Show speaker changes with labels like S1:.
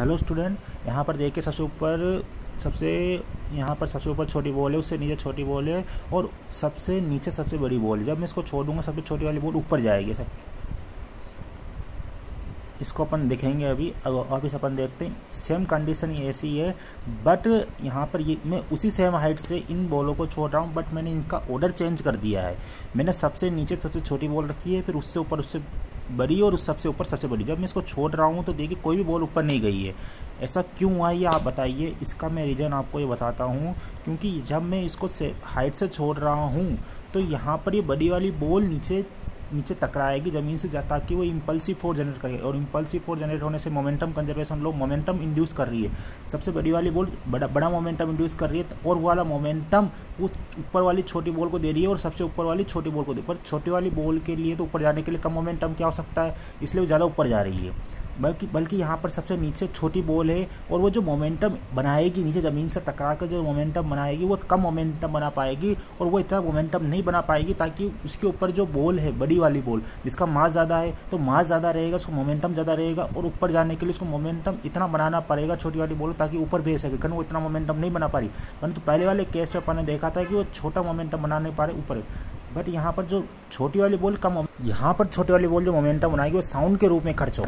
S1: Hello student, यहाँ पर देखिए सबसे ऊपर, सबसे यहाँ पर सबसे ऊपर छोटी बॉल है, उससे नीचे छोटी बॉल है और सबसे नीचे सबसे बड़ी बॉल है। जब मैं इसको छोड़ दूँगा सबसे छोटी वाली बॉल ऊपर जाएगी सब इसको अपन देखेंगे अभी वापस अपन देखते हैं। सेम कंडीशन ऐसी है बट यहाँ पर ये, मैं उसी सेम हाइट से इन बॉलों को छोड़ रहा हूँ बट मैंने इनका ऑर्डर चेंज कर दिया है। मैंने सबसे नीचे सबसे छोटी बॉल रखी है, फिर उससे ऊपर उससे बड़ी और उस सबसे ऊपर सबसे बड़ी। जब मैं इसको छोड़ रहा हूँ तो देखिए कोई भी बॉल ऊपर नहीं गई है। ऐसा क्यों हुआ ये आप बताइए, इसका मैं रीज़न आपको ये बताता हूँ, क्योंकि जब मैं इसको से हाइट से छोड़ रहा हूँ तो यहाँ पर ये बड़ी वाली बॉल नीचे नीचे टकराएगी ज़मीन से ताकि वो इम्पल्सिव फोर्स जनरेट करे। और इम्पल्सिव फोर्स जनरेट होने से मोमेंटम कंजर्वेशन लोग मोमेंटम इंड्यूस कर रही है। सबसे बड़ी वाली बॉल बड़ा बड़ा मोमेंटम इंड्यूस कर रही है और वो वाला मोमेंटम उस ऊपर वाली छोटी बॉल को दे रही है, और सबसे ऊपर वाली छोटी बॉल को दे पर छोटी वाली बॉल के लिए तो ऊपर जाने के लिए कम मोमेंटम क्या हो सकता है, इसलिए वो ज़्यादा ऊपर जा रही है। बल्कि बल्कि यहाँ पर सबसे नीचे छोटी बॉल है और वो जो मोमेंटम बनाएगी, नीचे ज़मीन से टकरा कर जो मोमेंटम बनाएगी, वो कम मोमेंटम बना पाएगी और वो इतना मोमेंटम नहीं बना पाएगी ताकि उसके ऊपर जो बॉल है, बड़ी वाली बॉल, जिसका मास ज़्यादा है तो मास ज़्यादा रहेगा, उसको मोमेंटम ज़्यादा रहेगा और ऊपर जाने के लिए उसको मोमेंटम इतना बनाना पड़ेगा, छोटी वाली बॉल, ताकि ऊपर भेज सके कारण वो इतना मोमेंटम नहीं बना पा रही। परंतु पहले वाले केस में अपन ने देखा था कि वो छोटा मोमेंटम बना नहीं पा रहे ऊपर। बट यहाँ पर जो छोटी वाली बॉल कम, यहाँ पर छोटी वाली बॉल जो मोमेंटम बनाएगी, वो साउंड के रूप में खर्च हो